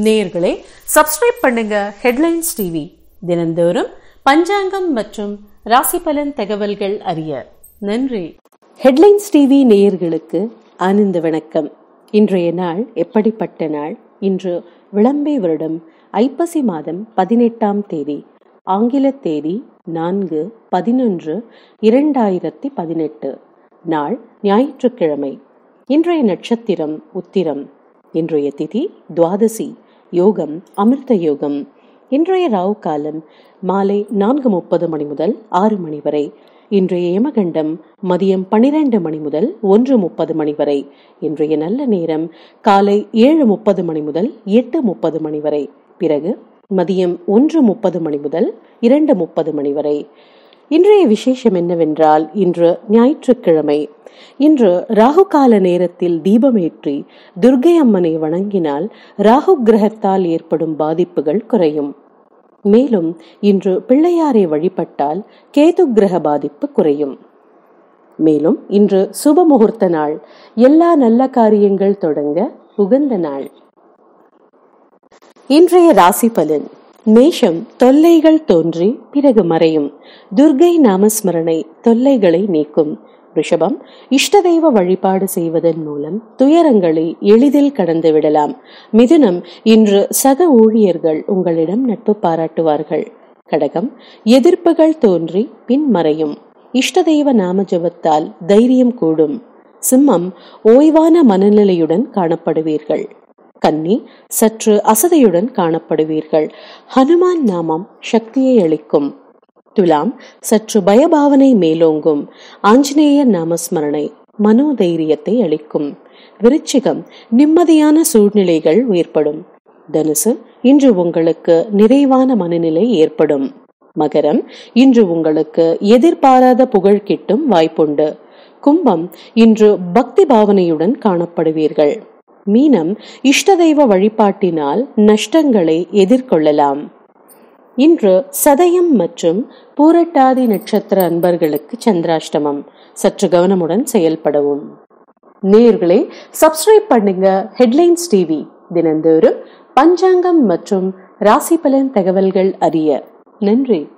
நேர்களே சப்ஸ்கிரைப் பண்ணுங்க headlines TV தினந்தோறும் பஞ்சாங்கம் மற்றும் ராசி பலன் தகவல்கள் அறிய நன்றி. ஹெட்லைன்ஸ் டிவி நேயர்களுக்கு ஆனந்த வணக்கம். இன்றைய நாள் எப்படிப்பட்ட நாள்? இன்று விளம்பே வருடம் ஐப்பசி மாதம் பதினெட்டாம் தேதி ஆங்கில தேதி நான்கு பதினொன்று இரண்டாயிரத்தி பதினெட்டு நாள் ஞாயிற்றுக்கிழமை. இன்றைய நட்சத்திரம் உத்திரம். இன்றைய திதி துவாதசி யோகம் அமிர்த யோகம். இன்றைய ராவு காலம் மாலை நான்கு முப்பது மணி முதல் ஆறு மணி வரை. இன்றைய யமகண்டம் மதியம் பனிரெண்டு மணி முதல் ஒன்று முப்பது மணி வரை. இன்றைய நல்ல நேரம் காலை ஏழு முப்பது மணி முதல் எட்டு முப்பது மணி வரை. பிறகு மதியம் ஒன்று முப்பது மணி முதல் இரண்டு முப்பது மணி வரை. இன்றைய விசேஷம் என்னவென்றால் இன்று ஞாயிற்றுக்கிழமை. இன்று ராகு கால நேரத்தில் தீபமேற்றி துர்கை அம்மனை வணங்கினால் ராகு கிரகத்தால் ஏற்படும் பாதிப்புகள் குறையும். மேலும் இன்று பிள்ளையாரை வழிபட்டால் கேது கிரக பாதிப்பு குறையும். மேலும் இன்று சுப முகூர்த்த நாள். எல்லா நல்ல காரியங்கள் தொடங்க உகந்த நாள். இன்றைய ராசி பலன். மேஷம் தொல்லைகள் தோன்றி பிறகு மறையும். துர்கை நாமஸ்மரணை தொல்லைகளை நீக்கும். ரிஷபம் இஷ்ட தெய்வ வழிபாடு செய்வதன் மூலம் துயரங்களை எளிதில் கடந்து விடலாம். மிதுனம் இன்று சக ஊழியர்கள் உங்களிடம் நட்பு பாராட்டுவார்கள். கடகம் எதிர்ப்புகள் தோன்றி பின் மறையும். இஷ்ட தெய்வ நாம ஜபத்தால் தைரியம் கூடும். சிம்மம் ஓய்வான மனநிலையுடன் காணப்படுவீர்கள். கன்னி சற்று அசதையுடன் காணப்படுவீர்கள். ஹனுமான் நாமம் சக்தியை அளிக்கும். துலாம் சற்று பயபாவனை மேலோங்கும். ஆஞ்சநேய நாமஸ்மரணை மனோதைரியத்தை அளிக்கும். விருச்சிகம் நிம்மதியான சூழ்நிலைகள் ஏற்படும். தனுசு இன்று உங்களுக்கு நிறைவான மனநிலை ஏற்படும். மகரம் இன்று உங்களுக்கு எதிர்பாராத புகழ் கிட்டும் வாய்ப்புண்டு. கும்பம் இன்று பக்தி பாவனையுடன் காணப்படுவீர்கள். மீனம் இஷ்ட தெய்வ வழிபாட்டினால் நஷ்டங்களை எதிர்கொள்ளலாம். இன்று சதயம் மற்றும் பூரட்டாதி நட்சத்திர அன்பர்களுக்கு சந்திராஷ்டமம். சற்று கவனமுடன் செயல்படவும். நேர்களே சப்ஸ்கிரைப் பண்ணுங்க ஹெட்லைன்ஸ் டிவி. தினந்தோறும் பஞ்சாங்கம் மற்றும் ராசி பலன் தகவல்கள் அறிய. நன்றி.